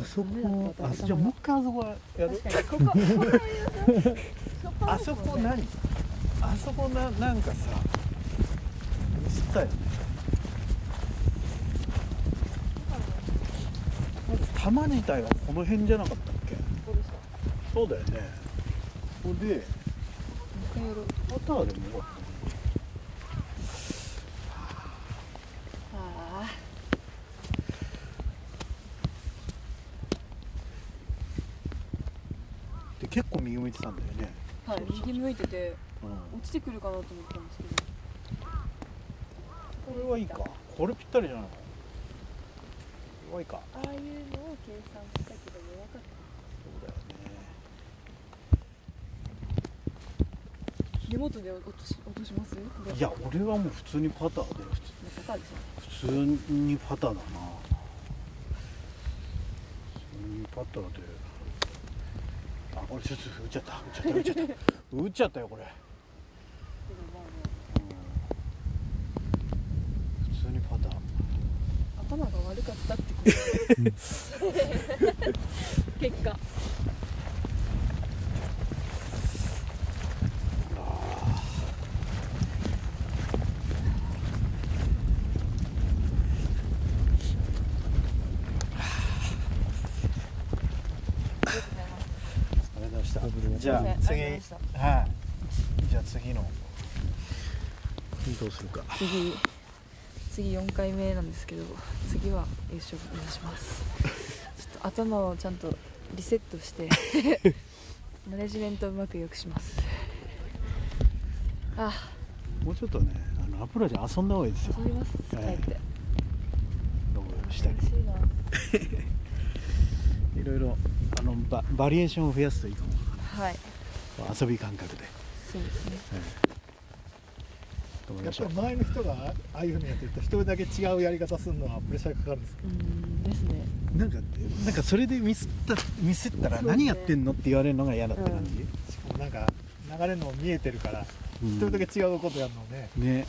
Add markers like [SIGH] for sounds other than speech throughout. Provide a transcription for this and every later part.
あそこ。あじゃあもう一回あそこやる。ここ。ここ。あそこ何？あそこななんかさミスったよね。玉自体はこの辺じゃなかったっけ？そうだよね。ここでもう一回やろうパターでもよかっあで結構右向いてたんだよね。あはい右向いててうん。落ちてくるかなと思ったんですけど。これはいいか。これぴったりじゃないの？これはいいか。ああいうのを計算したけど弱かっそうだよね。た手元で落とし落とします？いや俺はもう普通にパターで。普通パターですよ普通にパターだな。普通にパターであこれちょっと打っちゃった。打っちゃった打っちゃった。打っちゃったよこれ、普通にパターあまあ頭が悪かったってこと [LAUGHS] 結果ありがとうございました。じゃあ次。はい。じゃあ次の。どうするか。次。次4回目なんですけど次は優勝目指します。ちょっと頭をちゃんとリセットして [LAUGHS] マネジメントをうまくよくします。あ。もうちょっとねあのアプローチ遊んだ方がいいですよ。遊びます。帰はいって。ログしたり嬉しいないろいろあのババリエーションを増やすといいかも。はい。遊び感覚で、そうですね。と思いやっぱり前の人がああいうふうにやってると一人だけ違うやり方するのはプレッシャーがかかるんですか？うーんですね。なんかなんかそれでミスったミスったら何やってんのって言われるのが嫌だって感じ、しかもなんか流れの見えてるからうん。一人だけ違うことやるのね、ね。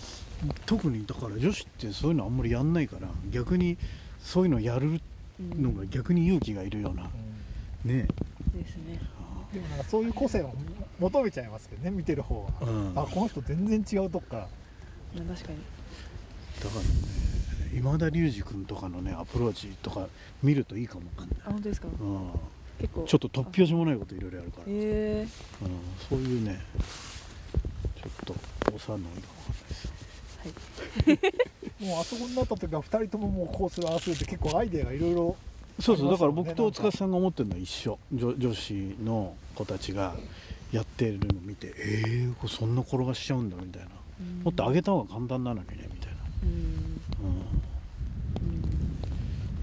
特にだから女子ってそういうのあんまりやんないから逆にそういうのやるうんのが逆に勇気がいるような。ね。ですね。でもなんかそういう個性を求めちゃいますけどね見てる方は、うん。あこの人全然違うとこから。まあ確かに。だからね今田龍二君とかのねアプローチとか見るといいかもわかんない。あ本当ですか？うん。結構。ちょっと突拍子もないこといろいろやるから、うん、へえ。そういうねちょっと押さんのがいいかもわかんないですはいもうあそこになった時は2人とももうこうするああするって結構アイデアがいろいろそうそうだから僕と塚さんが思ってるのは一緒。女女子の子たちがやってるのを見てえー、これそんな転がしちゃうんだみたいな。もっと上げた方が簡単なのにねみたいな、うん。う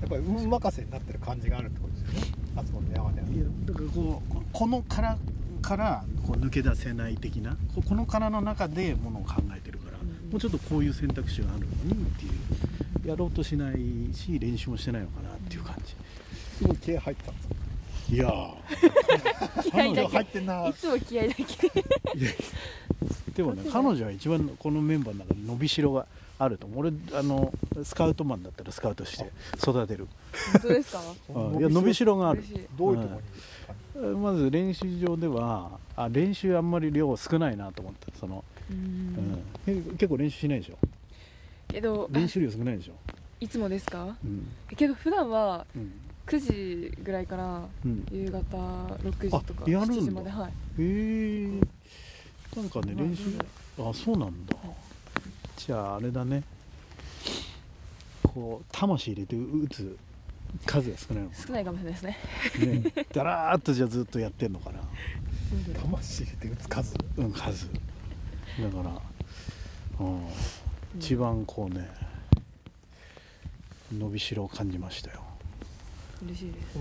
やっぱり運任せになってる感じがあるってことですよね。あそこの山では。ん、いやだからこうこの殻からこう抜け出せない的なここの殻の中でものを考えてもうちょっとこういう選択肢があるのにっていう。やろうとしないし練習もしてないのかなっていう感じ。すごい気合入ってたいやー。[LAUGHS] 気合だ入ってんないつも気合だけでもね彼女は一番このメンバーの中で伸びしろがあると思う。俺あのスカウトマンだったらスカウトして育てる。本当ですか？うん。いや伸びしろがある。どういうところに、まず練習場ではあ練習あんまり量少ないなと思った。その、ううん。結構練習しないでしょ？けど練習量少ないでしょ、いつもですか？うん。けど普段はうん。9時ぐらいからうん、夕方6時とかあやるんだ。7時まではい。へえ。なんかねまあ練習あそうなんだ。はい。じゃああれだね。こう魂入れて打つ数が少ないのか少ないかもしれないですね。なね。だらーっとじゃあずっとやってんのかな。魂入れて打つ数。うん数。だから、うん、一番こうね伸びしろを感じましたよ。嬉しいです